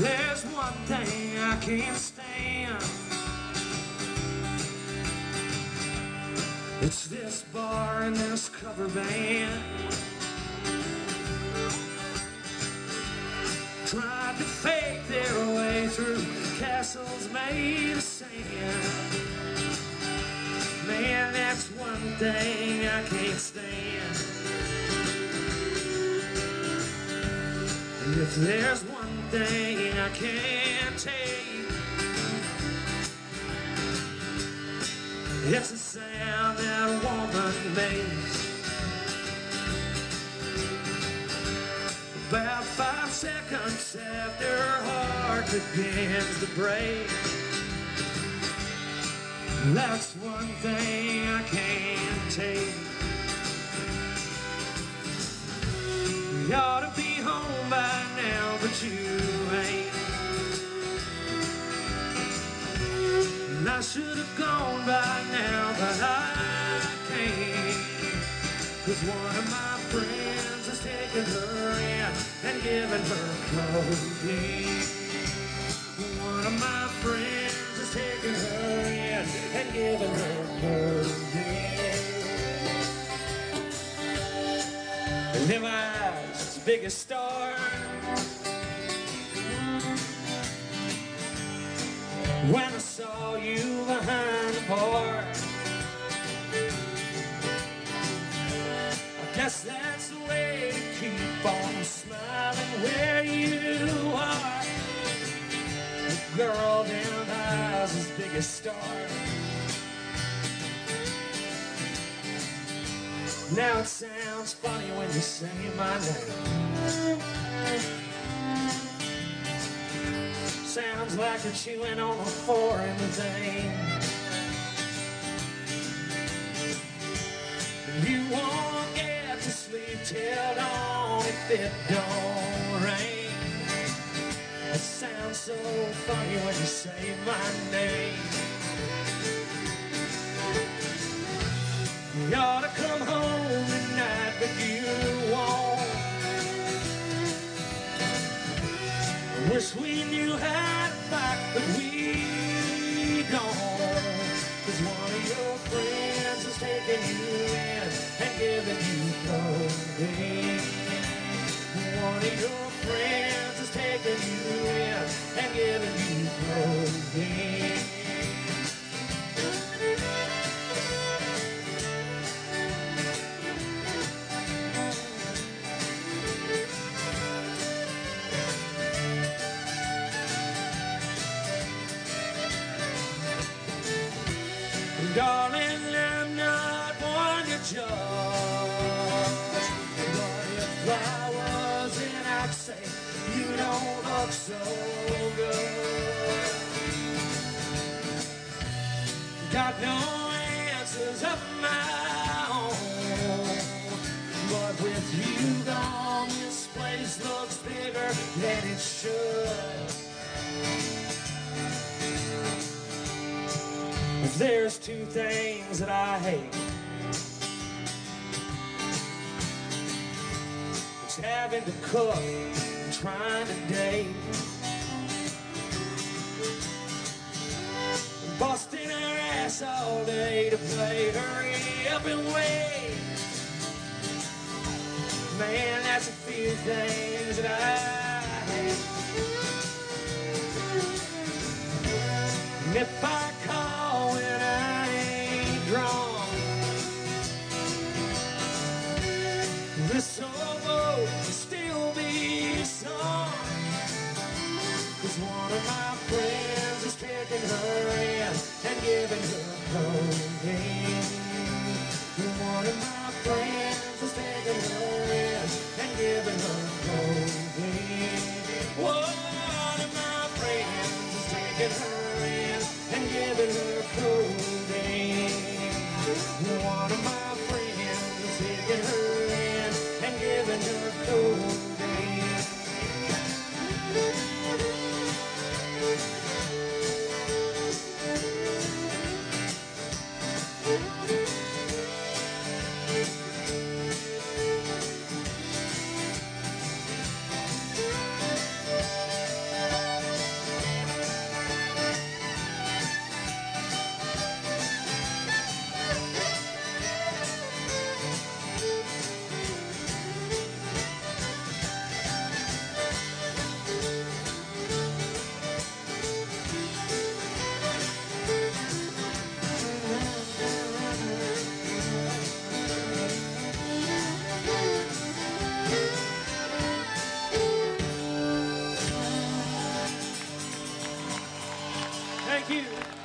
There's one thing I can't stand. It's this bar and this cover band. Tried to fake their way through castles made of sand. Man, that's one thing I can't stand. And if there's one thing I can't take, it's the sound that a woman makes. About five seconds after her heart begins to break. That's one thing I can't take. You ought to be home by now, but you Cause one of my friends has taken her in and given her codeine. One of my friends has taken her in and given her codeine. And my eyes, the biggest star. When I saw you where you are. The girl down eyes is biggest star. Now it sounds funny when you say my name. Sounds like you're chewing on a foreign vein. You won't get to sleep till dawn if it don't rain. It sounds so funny when you say my name. You ought to come home tonight, but you won't. I wish we knew how to fight, but we don't. Cause one of your friends is taking you in and giving you codeine. One of your you in and giving you. Darling, I'm not one to judge. Got no answers of my own. But with you gone, this place looks bigger than it should. If there's two things that I hate, it's having to cook and trying to date. All day to play. Hurry up and wait. Man, that's a few things that I hate. And if I friends Thank you.